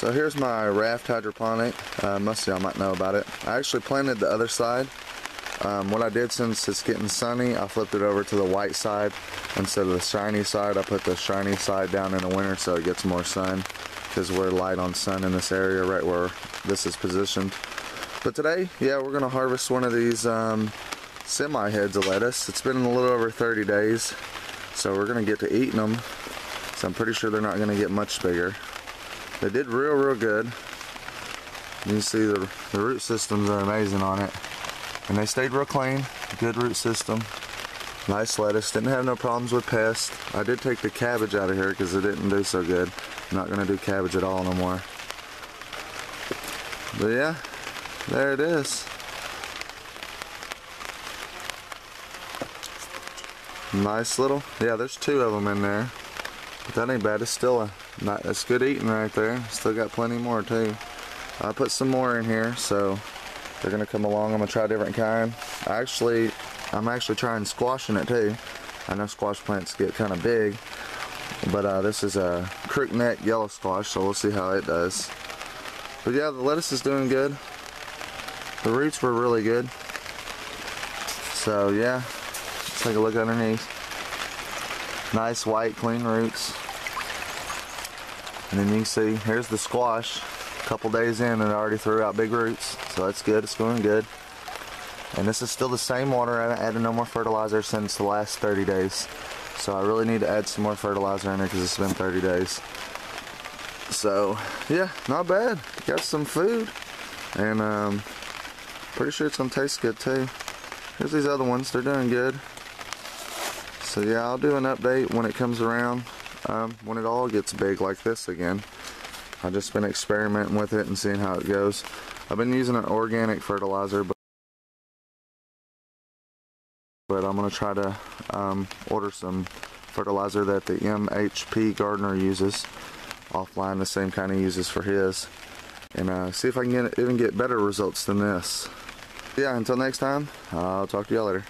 So here's my raft hydroponic. Uh, most of y'all might know about it. I actually planted the other side. Um, what I did since it's getting sunny, I flipped it over to the white side instead of the shiny side. I put the shiny side down in the winter so it gets more sun because we're light on sun in this area right where this is positioned. But today, yeah, we're gonna harvest one of these um, semi heads of lettuce. It's been a little over 30 days, so we're gonna get to eating them. So I'm pretty sure they're not gonna get much bigger. They did real, real good. You can see the, the root systems are amazing on it. And they stayed real clean, good root system. Nice lettuce, didn't have no problems with pests. I did take the cabbage out of here because it didn't do so good. I'm not gonna do cabbage at all no more. But yeah, there it is. Nice little, yeah, there's two of them in there. But that ain't bad. It's still a not that's good eating right there. Still got plenty more too. I put some more in here, so they're gonna come along. I'm gonna try a different kind. I actually, I'm actually trying squashing it too. I know squash plants get kind of big, but uh, this is a crookneck yellow squash, so we'll see how it does. But yeah, the lettuce is doing good. The roots were really good. So yeah, let's take a look underneath. Nice white clean roots. And then you can see, here's the squash. A couple days in and it already threw out big roots. So that's good, it's going good. And this is still the same water. I haven't added no more fertilizer since the last 30 days. So I really need to add some more fertilizer in there because it's been 30 days. So, yeah, not bad. Got some food. And um, pretty sure it's to taste good too. Here's these other ones. They're doing good. So yeah, I'll do an update when it comes around, um, when it all gets big like this again. I've just been experimenting with it and seeing how it goes. I've been using an organic fertilizer, but, but I'm going to try to um, order some fertilizer that the MHP gardener uses offline, the same kind he uses for his, and uh, see if I can get, even get better results than this. Yeah, until next time, I'll talk to y'all later.